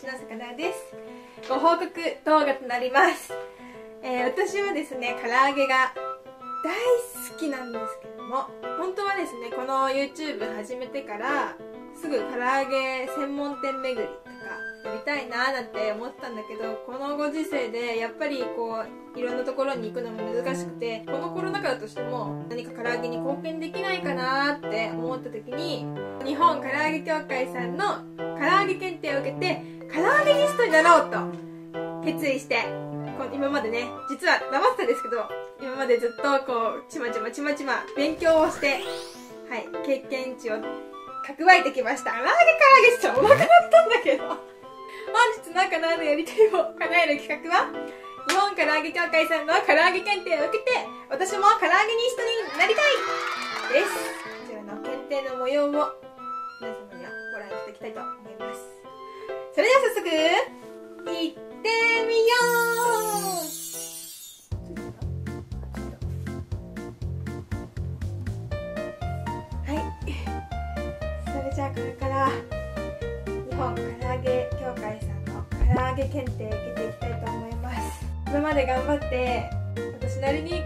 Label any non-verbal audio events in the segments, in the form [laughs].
ちの魚です。ご報告動画となります、えー私はですね唐揚げが大好きなんですけども本当はですねこの YouTube 始めてからすぐ唐揚げ専門店巡りとかやりたいなーなんて思ってたんだけどこのご時世でやっぱりこういろんなところに行くのも難しくてこのコロナ禍だとしても何か唐揚げに貢献できないかなって思った時に日本唐揚げ協会さんの唐揚げ検定を受けて唐揚げリストになろうと決意して今までね実は黙ってたんですけど今までずっとこうちまちまちまちま勉強をしてはい経験値を蓄えてきました。唐揚げ唐揚げちょっとお腹鳴ったんだけど。本日の叶のやりたいを叶える企画は日本唐揚げ協会さんの唐揚げ検定を受けて私も唐揚げニストになりたい！です。こちらの検定の模様を皆様にはご覧いただきたいと思います。それでは早速行ってみよう。はい。それじゃあこれから日本唐揚げ協会さんの唐揚げ検定受けていきたいと思います。今まで頑張って私なりにい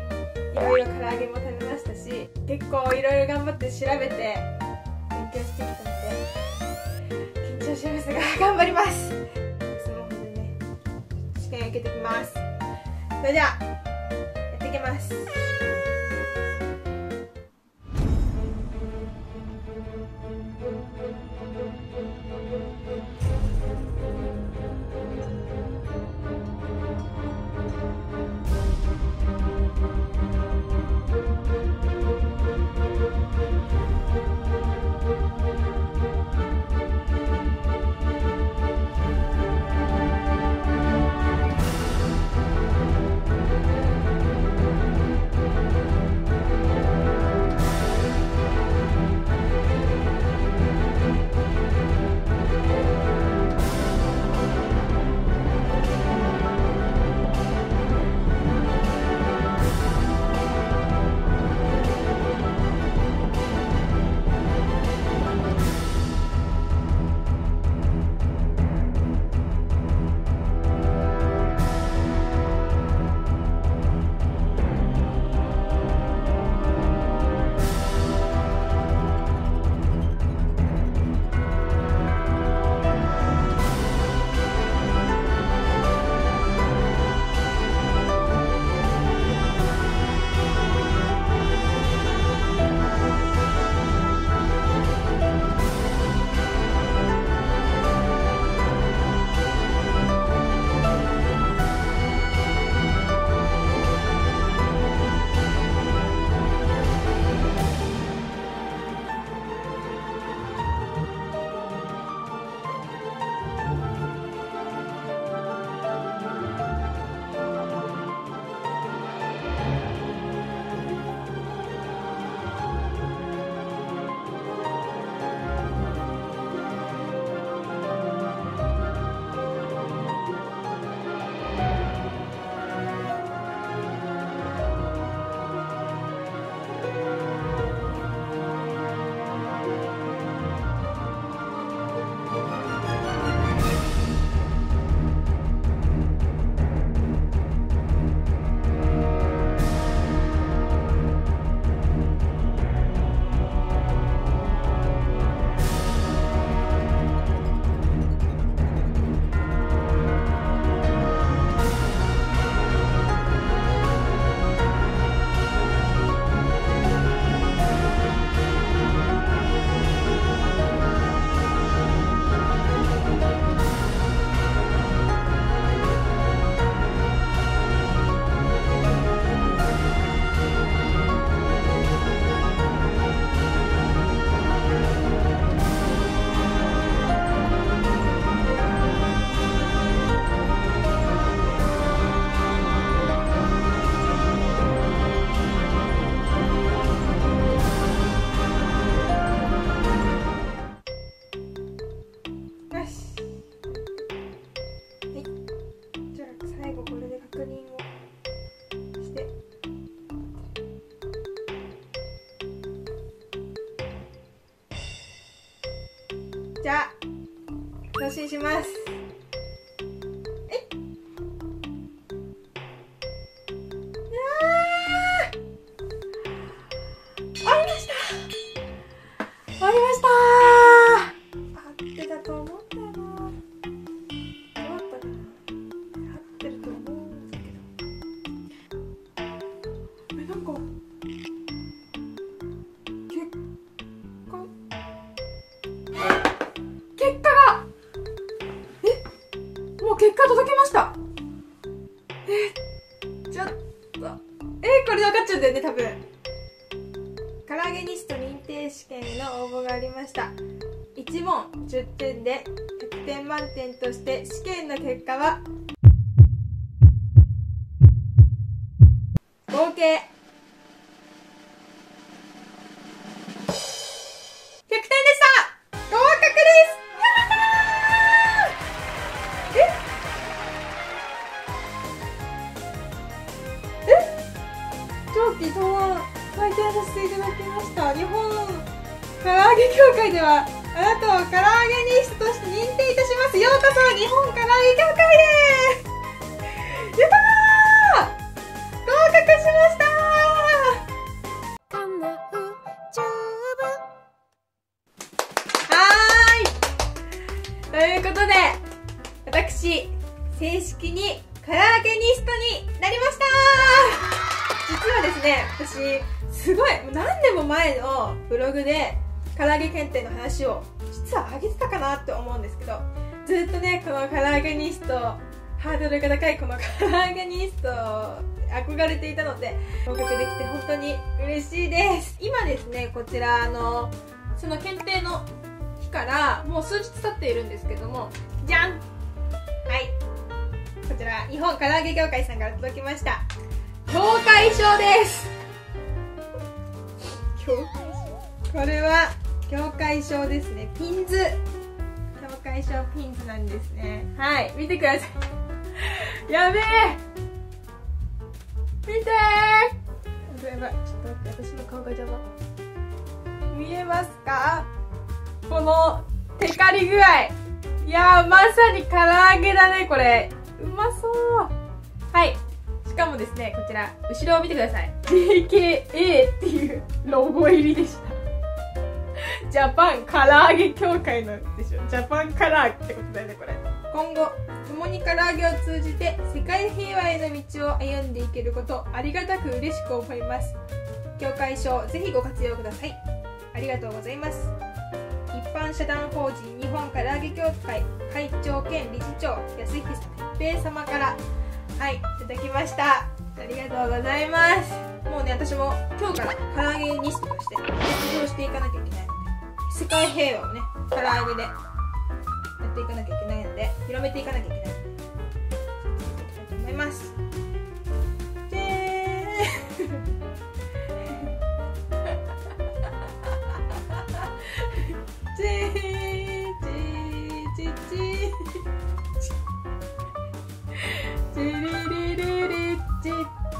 ろいろ唐揚げも食べましたし結構いろいろ頑張って調べて勉強してきたので緊張しますが。頑張ります。スマホでね。試験受けてきます。それではやっていきます。じゃあ送信します。だよね多分。唐揚げニスト認定試験の応募がありました。1問10点で100点満点として試験の結果は合計日本唐揚げ協会へやったー合格しましたはーい。ということで私正式に唐揚げニストになりました実はですね私すごい何年も前のブログで唐揚げ検定の話を実は上げてたかなって思うんですけどずっとねこの唐揚げニストハードルが高いこの唐揚げニスト憧れていたので合格できて本当に嬉しいです。今ですねこちらあのその検定の日からもう数日経っているんですけどもじゃん!はい。こちら日本唐揚げ協会さんから届きました。協会証です。協会証これは協会証ですね。ピンズ協会証ピンズなんですね。はい見てください。[laughs] やべえ。見てー。やばいちょっと待って私の顔が邪魔。見えますか？このテカリ具合。いやーまさに唐揚げだねこれ。うまそう。はいしかもですねこちら後ろを見てください。JKA っていうロゴ入りでしたジャパン唐揚げ協会のでしょ。ジャパン唐揚げってことだよねこれ。今後共に唐揚げを通じて世界平和への道を歩んでいけることありがたく嬉しく思います。協会証ぜひご活用ください。ありがとうございます。一般社団法人日本唐揚げ協会会長兼理事長安久哲平様からはいいただきました。ありがとうございます。もうね私も今日から唐揚げニストとして活動していかなきゃ世界平和をね唐揚げでやっていかなきゃいけないので広めていかなきゃいけないので続けていきたいと思います。じーじーじーじー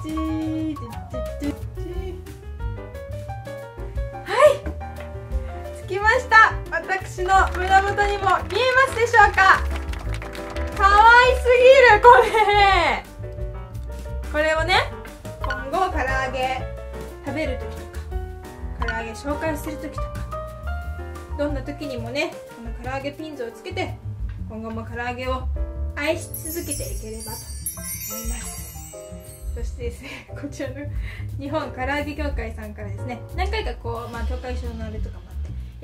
じー。私の胸元にも見えますでしょうか？かわいすぎるこれ。これをね今後唐揚げ食べる時とか唐揚げ紹介する時とかどんな時にもねこの唐揚げピンズをつけて今後も唐揚げを愛し続けていければと思います。そしてですねこちらの日本唐揚げ協会さんからですね何回かこう、まあ、協会証のあれとかも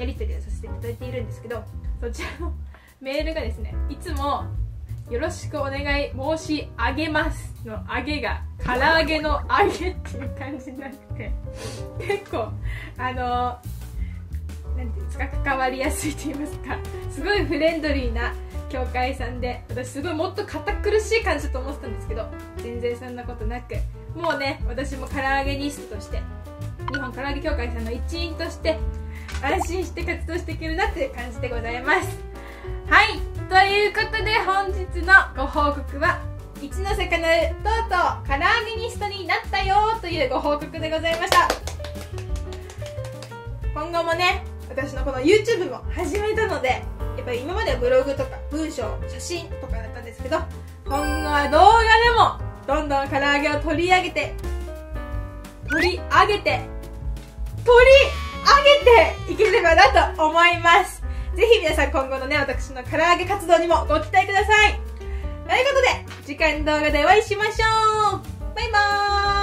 やり取りをさせていただいているんですけどそちらの [laughs] メールがですねいつもよろしくお願い申し上げますの上げが唐揚げの揚げっていう感じになって [laughs] 結構あのなんていうんですか関わりやすいと言いますかすごいフレンドリーな協会さんで私すごいもっと堅苦しい感じだと思ってたんですけど全然そんなことなくもうね私も唐揚げニストとして日本唐揚げ協会さんの一員として安心して活動していけるなっていう感じでございます。はい。ということで本日のご報告は一ノ瀬かなるとうとう唐揚げニストになったよというご報告でございました。今後もね私のこの YouTube も始めたのでやっぱり今まではブログとか文章写真とかだったんですけど今後は動画でもどんどん唐揚げを取り上げて取り上げて取り上げていければなと思います。ぜひ皆さん今後のね私の唐揚げ活動にもご期待ください。ということで次回の動画でお会いしましょう。バイバーイ。